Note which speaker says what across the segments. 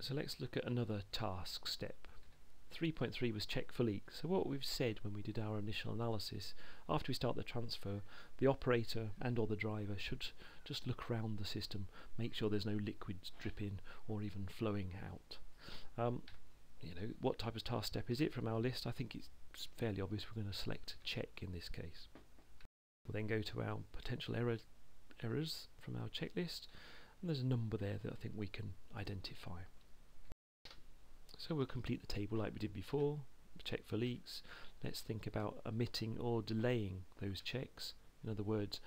Speaker 1: So let's look at another task step. 3.3 was check for leaks. So what we've said when we did our initial analysis, after we start the transfer, the operator and or the driver should just look around the system, make sure there's no liquids dripping or even flowing out. Um, you know, what type of task step is it from our list? I think it's fairly obvious we're going to select check in this case. We'll then go to our potential error errors from our checklist and there's a number there that I think we can identify. So we'll complete the table like we did before, check for leaks. Let's think about omitting or delaying those checks. In other words,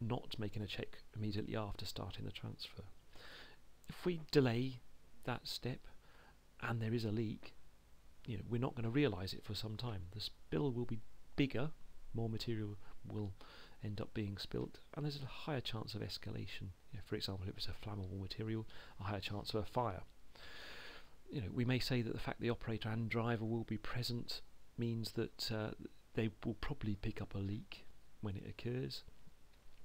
Speaker 1: not making a check immediately after starting the transfer. If we delay that step and there is a leak, you know, we're not going to realise it for some time. The spill will be bigger, more material will end up being spilt, and there's a higher chance of escalation. You know, for example, if it's a flammable material, a higher chance of a fire you know, we may say that the fact the operator and driver will be present means that uh, they will probably pick up a leak when it occurs.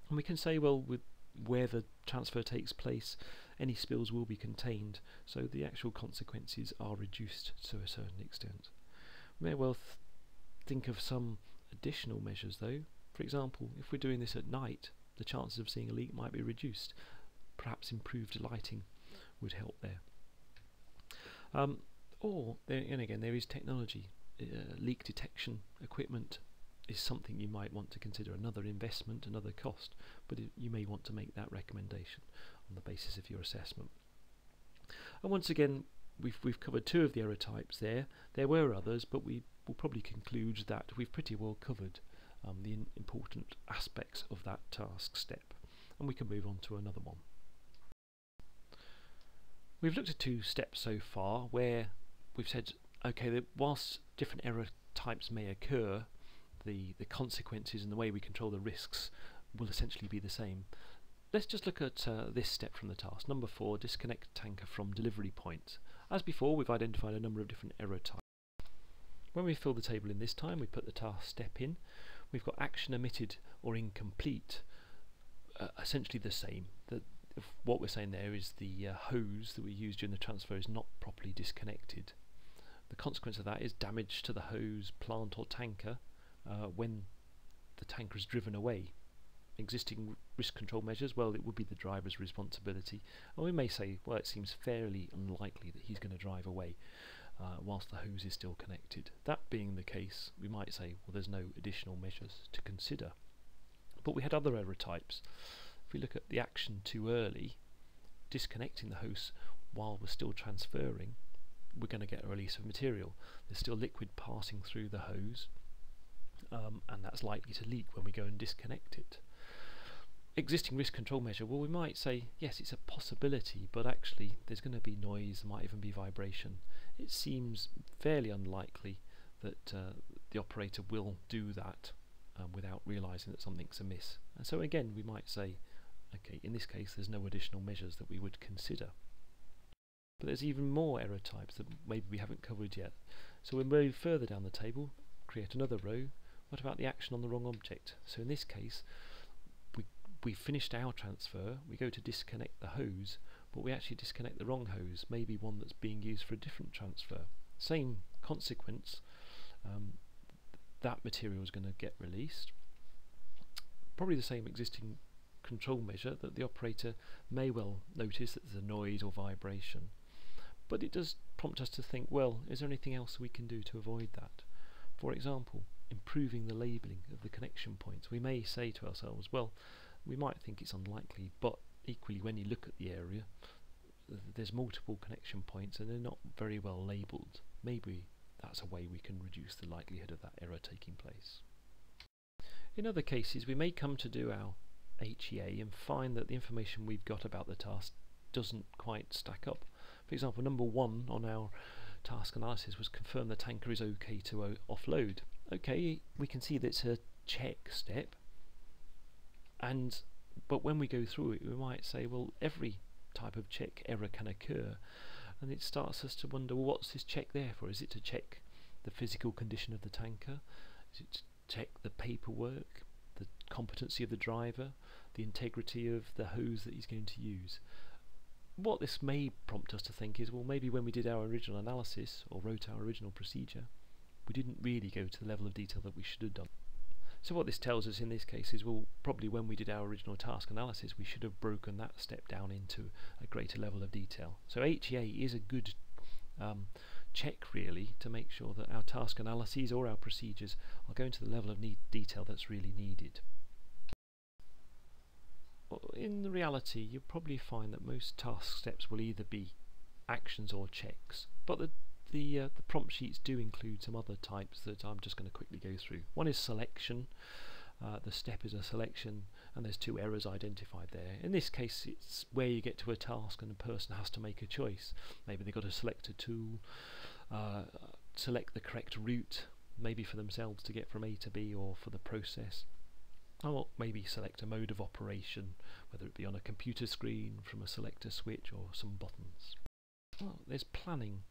Speaker 1: And we can say, well, with where the transfer takes place, any spills will be contained, so the actual consequences are reduced to a certain extent. We may well th think of some additional measures though. For example, if we're doing this at night, the chances of seeing a leak might be reduced. Perhaps improved lighting would help there. Um, or, there, and again, there is technology. Uh, leak detection equipment is something you might want to consider another investment, another cost, but it, you may want to make that recommendation on the basis of your assessment. And once again, we've we've covered two of the error types there. There were others, but we will probably conclude that we've pretty well covered um, the important aspects of that task step, and we can move on to another one. We've looked at two steps so far where we've said, okay, that whilst different error types may occur, the, the consequences and the way we control the risks will essentially be the same. Let's just look at uh, this step from the task. Number four, disconnect tanker from delivery point. As before, we've identified a number of different error types. When we fill the table in this time, we put the task step in. We've got action omitted or incomplete, uh, essentially the same. The, what we're saying there is the uh, hose that we used during the transfer is not properly disconnected. The consequence of that is damage to the hose, plant or tanker uh, when the tanker is driven away. Existing risk control measures, well it would be the driver's responsibility and we may say well it seems fairly unlikely that he's going to drive away uh, whilst the hose is still connected. That being the case we might say well there's no additional measures to consider. But we had other error types if we look at the action too early, disconnecting the hose while we're still transferring, we're going to get a release of material. There's still liquid passing through the hose, um, and that's likely to leak when we go and disconnect it. Existing risk control measure, well we might say, yes it's a possibility, but actually there's going to be noise, there might even be vibration. It seems fairly unlikely that uh, the operator will do that um, without realizing that something's amiss. And so again we might say, Okay, in this case there's no additional measures that we would consider. But there's even more error types that maybe we haven't covered yet. So we'll move further down the table, create another row. What about the action on the wrong object? So in this case, we, we finished our transfer, we go to disconnect the hose, but we actually disconnect the wrong hose, maybe one that's being used for a different transfer. Same consequence, um, that material is going to get released. Probably the same existing control measure that the operator may well notice that there's a noise or vibration. But it does prompt us to think, well, is there anything else we can do to avoid that? For example, improving the labelling of the connection points. We may say to ourselves, well, we might think it's unlikely, but equally when you look at the area, there's multiple connection points and they're not very well labelled. Maybe that's a way we can reduce the likelihood of that error taking place. In other cases, we may come to do our HEA and find that the information we've got about the task doesn't quite stack up. For example, number one on our task analysis was confirm the tanker is okay to uh, offload. Okay, we can see that it's a check step, and but when we go through it, we might say, well, every type of check error can occur, and it starts us to wonder, well, what's this check there for? Is it to check the physical condition of the tanker? Is it to check the paperwork, the competency of the driver, the integrity of the hose that he's going to use. what this may prompt us to think is, well, maybe when we did our original analysis or wrote our original procedure, we didn't really go to the level of detail that we should have done. So what this tells us in this case is, well, probably when we did our original task analysis, we should have broken that step down into a greater level of detail. So HEA is a good um, check, really, to make sure that our task analyses or our procedures are going to the level of need detail that's really needed. In reality, you'll probably find that most task steps will either be actions or checks, but the the, uh, the prompt sheets do include some other types that I'm just going to quickly go through. One is selection. Uh, the step is a selection and there's two errors identified there. In this case it's where you get to a task and a person has to make a choice. Maybe they've got to select a tool, uh, select the correct route, maybe for themselves to get from A to B or for the process. Or maybe select a mode of operation, whether it be on a computer screen, from a selector switch or some buttons. Well, there's planning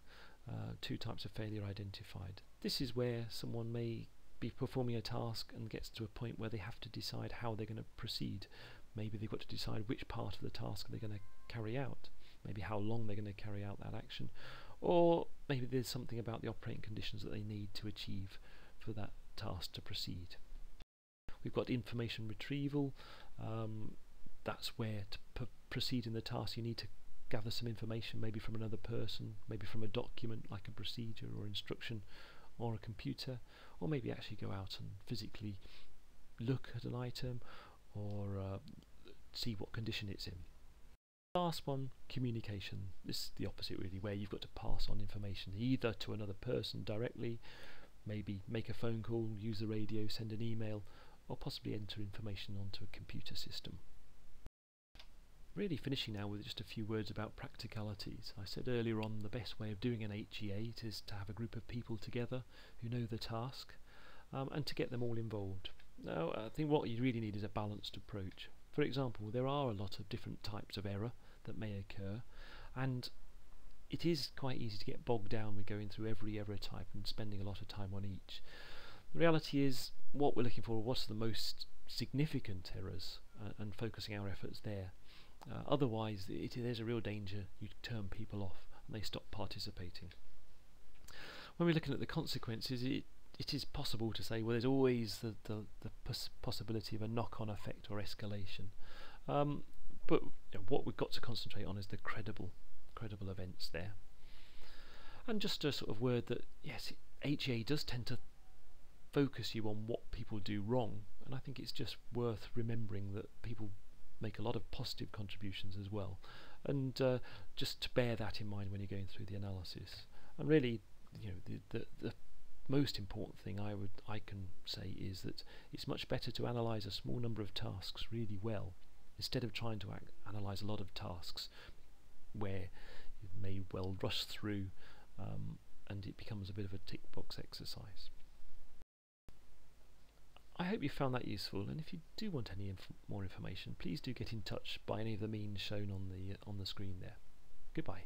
Speaker 1: uh, two types of failure identified. This is where someone may be performing a task and gets to a point where they have to decide how they're going to proceed. Maybe they've got to decide which part of the task they're going to carry out, maybe how long they're going to carry out that action, or maybe there's something about the operating conditions that they need to achieve for that task to proceed. We've got information retrieval. Um, that's where to proceed in the task you need to gather some information maybe from another person, maybe from a document like a procedure or instruction or a computer, or maybe actually go out and physically look at an item or uh, see what condition it's in. Last one, communication. This is the opposite really, where you've got to pass on information either to another person directly, maybe make a phone call, use the radio, send an email, or possibly enter information onto a computer system. Really finishing now with just a few words about practicalities. I said earlier on the best way of doing an HEA is to have a group of people together who know the task um, and to get them all involved. Now I think what you really need is a balanced approach. For example, there are a lot of different types of error that may occur and it is quite easy to get bogged down with going through every error type and spending a lot of time on each. The reality is what we're looking for, are what's the most significant errors uh, and focusing our efforts there. Uh, otherwise, it, there's a real danger you turn people off and they stop participating. When we're looking at the consequences, it it is possible to say, well, there's always the, the, the pos possibility of a knock-on effect or escalation. Um, but you know, what we've got to concentrate on is the credible, credible events there. And just a sort of word that, yes, HEA does tend to focus you on what people do wrong, and I think it's just worth remembering that people make a lot of positive contributions as well. And uh, just to bear that in mind when you're going through the analysis. And really, you know, the, the, the most important thing I would I can say is that it's much better to analyze a small number of tasks really well instead of trying to analyze a lot of tasks where you may well rush through um, and it becomes a bit of a tick box exercise. I hope you found that useful and if you do want any inf more information please do get in touch by any of the means shown on the on the screen there. Goodbye.